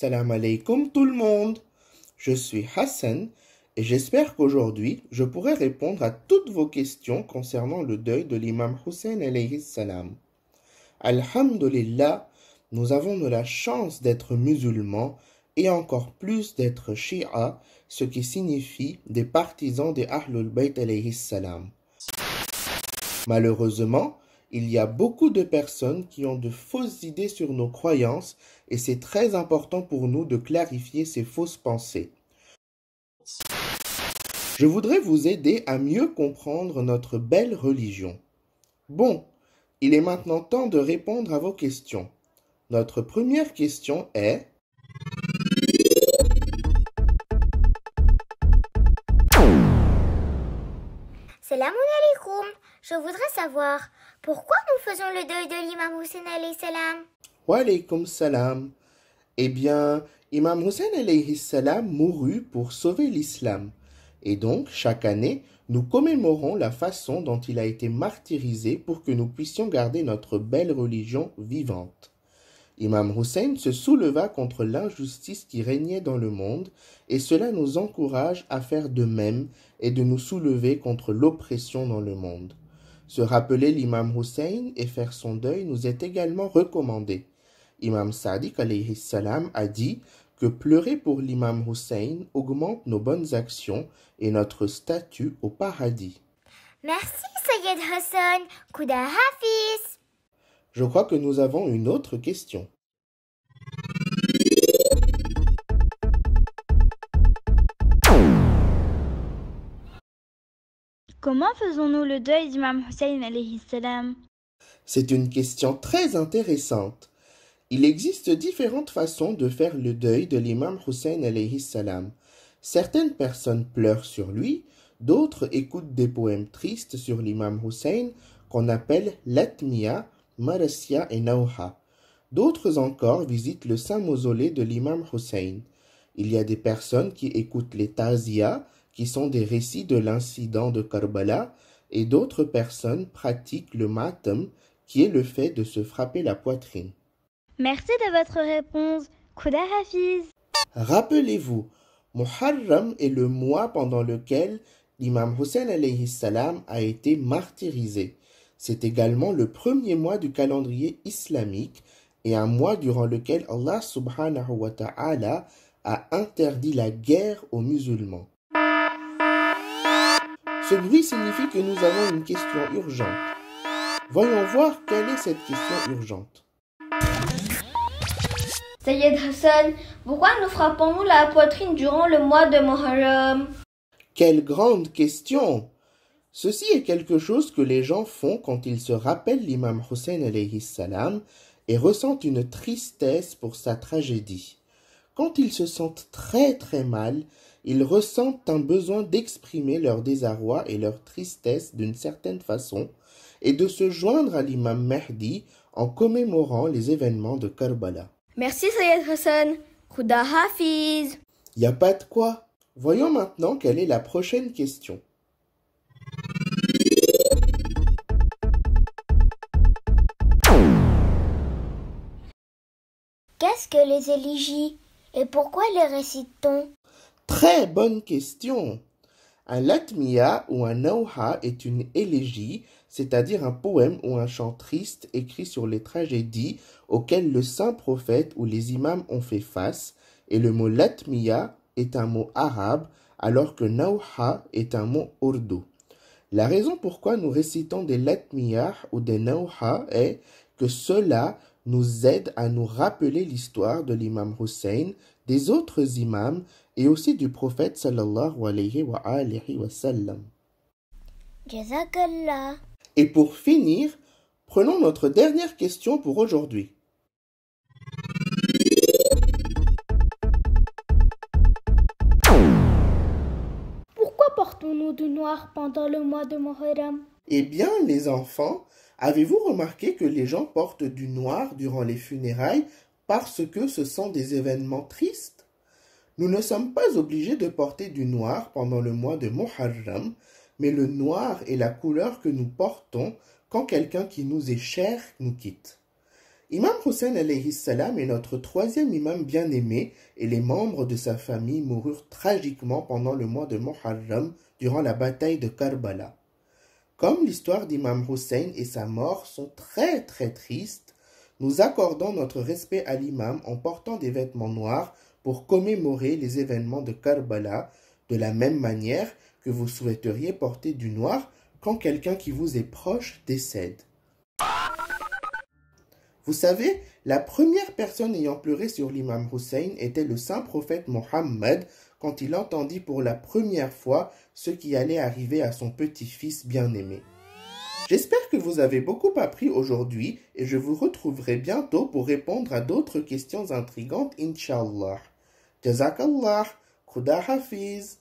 Salam alaikum tout le monde. Je suis Hassan et j'espère qu'aujourd'hui je pourrai répondre à toutes vos questions concernant le deuil de l'imam Hussein alayhi salam. Alhamdulillah, nous avons de la chance d'être musulmans et encore plus d'être Shia, ce qui signifie des partisans des Ahlul Bayt alayhi salam. Malheureusement, il y a beaucoup de personnes qui ont de fausses idées sur nos croyances et c'est très important pour nous de clarifier ces fausses pensées. Je voudrais vous aider à mieux comprendre notre belle religion. Bon, il est maintenant temps de répondre à vos questions. Notre première question est Salam alaikum. Je voudrais savoir pourquoi nous faisons le deuil de l'imam Hussein alayhi salam? Wa alaykum salam. Eh bien, Imam Hussein alayhi salam mourut pour sauver l'islam. Et donc, chaque année, nous commémorons la façon dont il a été martyrisé pour que nous puissions garder notre belle religion vivante. Imam Hussein se souleva contre l'injustice qui régnait dans le monde et cela nous encourage à faire de même et de nous soulever contre l'oppression dans le monde. Se rappeler l'imam Hussein et faire son deuil nous est également recommandé. Imam Sadiq salam a dit que pleurer pour l'imam Hussein augmente nos bonnes actions et notre statut au paradis. Merci Sayyid Hassan. Kuda Hafiz. Je crois que nous avons une autre question. Comment faisons-nous le deuil d'Imam Hussein salam? C'est une question très intéressante. Il existe différentes façons de faire le deuil de l'imam Hussein salam. Certaines personnes pleurent sur lui, d'autres écoutent des poèmes tristes sur l'imam Hussein qu'on appelle Latmiya, Marasya et Nauha. D'autres encore visitent le saint mausolée de l'imam Hussein. Il y a des personnes qui écoutent les Tazia, qui sont des récits de l'incident de Karbala, et d'autres personnes pratiquent le matam, qui est le fait de se frapper la poitrine. Merci de votre réponse. Kuda Hafiz. Rappelez-vous, Muharram est le mois pendant lequel l'imam Hussein alayhi salam a été martyrisé. C'est également le premier mois du calendrier islamique et un mois durant lequel Allah subhanahu wa ta'ala a interdit la guerre aux musulmans. Ce bruit signifie que nous avons une question urgente. Voyons voir quelle est cette question urgente. Sayyid Hassan, pourquoi nous frappons-nous la poitrine durant le mois de Muharram? Quelle grande question Ceci est quelque chose que les gens font quand ils se rappellent l'imam Hussein salam et ressentent une tristesse pour sa tragédie. Quand ils se sentent très très mal, ils ressentent un besoin d'exprimer leur désarroi et leur tristesse d'une certaine façon et de se joindre à l'imam Mahdi en commémorant les événements de Karbala. Merci Sayyid Hassan. Kuda Hafiz. Y a pas de quoi. Voyons maintenant quelle est la prochaine question. Qu'est-ce que les éligies et pourquoi les récite-t-on? Très bonne question. Un latmiya ou un nauha est une élégie, c'est-à-dire un poème ou un chant triste écrit sur les tragédies auxquelles le saint prophète ou les imams ont fait face, et le mot latmiya est un mot arabe, alors que nauha est un mot ourdou. La raison pourquoi nous récitons des latmiyah ou des nauha est que cela nous aide à nous rappeler l'histoire de l'imam Hussein, des autres imams et aussi du prophète sallallahu alayhi wa alihi wa sallam. Jazakallah. Et pour finir, prenons notre dernière question pour aujourd'hui. Pourquoi portons-nous du noir pendant le mois de Muharram? Eh bien, les enfants, avez-vous remarqué que les gens portent du noir durant les funérailles parce que ce sont des événements tristes? Nous ne sommes pas obligés de porter du noir pendant le mois de Muharram, mais le noir est la couleur que nous portons quand quelqu'un qui nous est cher nous quitte. Imam Hussein alayhi salam est notre troisième imam bien-aimé et les membres de sa famille moururent tragiquement pendant le mois de Muharram durant la bataille de Karbala. Comme l'histoire d'Imam Hussein et sa mort sont très très tristes, nous accordons notre respect à l'imam en portant des vêtements noirs pour commémorer les événements de Karbala de la même manière que vous souhaiteriez porter du noir quand quelqu'un qui vous est proche décède. Vous savez, la première personne ayant pleuré sur l'imam Hussein était le saint prophète Mohammed quand il entendit pour la première fois ce qui allait arriver à son petit-fils bien-aimé. J'espère que vous avez beaucoup appris aujourd'hui et je vous retrouverai bientôt pour répondre à d'autres questions intrigantes, inshallah. Jazakallah, Khuda Hafiz.